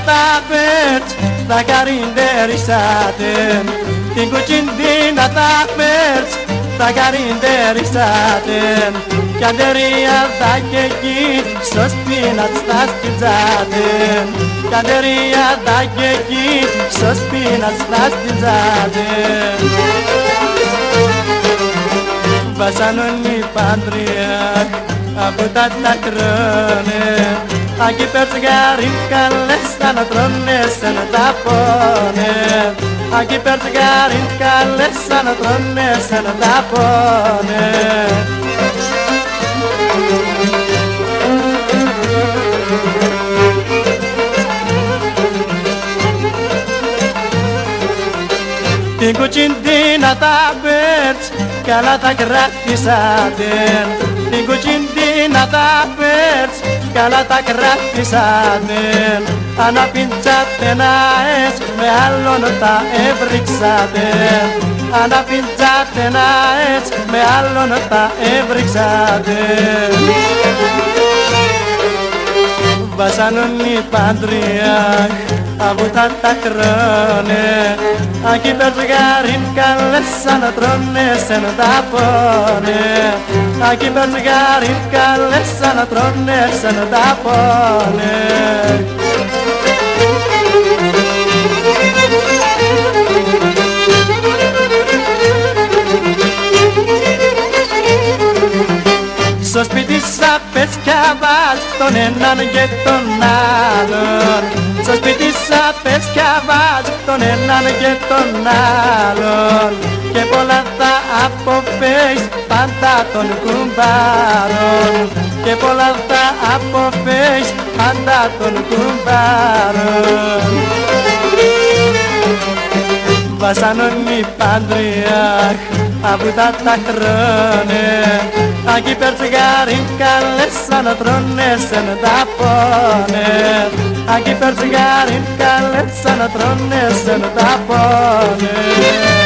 κουτσιν δυνατά πέτ τα καριντερισάτεν την κουτσιν δυνατά πέτ τα καριντερισάτεν κι αντερία θα και εκεί στο σπίνατ στα στιτζάτεν κι αντερία θα και εκεί στο σπίνατ στα στιτζάτεν Βασανούν οι πάντριαχ από τα τα Αγκή περτσιγάρι καλές να να τρώνε σαν να τα πόνε Αγκή περτσιγάρι καλές να να τρώνε σαν να τα πόνε Την κουτσιντίνα τα μπέρτς καλά τα κράτησατε Την κουτσιντίνα τα μπέρτς καλά τα κράτησατε Αναπιντσάτε να εσ με άλλον τα έβριξατε. Αναπιντσάτε να εσ με άλλον τα έβριξατε Βασανούν οι πάντριαχ από τα τα κρόνε Ακεί περτζγάριν καλές σαν τρώνε σε τα πόνε. Ακεί περτζγάριν καλές σαν τρώνε σε τα πόνε Στο σπίτι σα πεσκιά βάζ τον έναν και τον άλλον. Στο σπίτι σα πεσκιά βάζ τον έναν και τον άλλον. Και πολλά θα αποφέεις πάντα των κουμπάρων. Και πολλά θα αποφέεις πάντα των κουμπάρων. Βασανώνει πάντριαχ από τα τα χρόνια Ακι περσιγάρη, καλέ σαν να τρώνε, σαν να τα πάμε. Ακι περσιγάρη, καλέ σαν να τρώνε, σαν τα πάμε.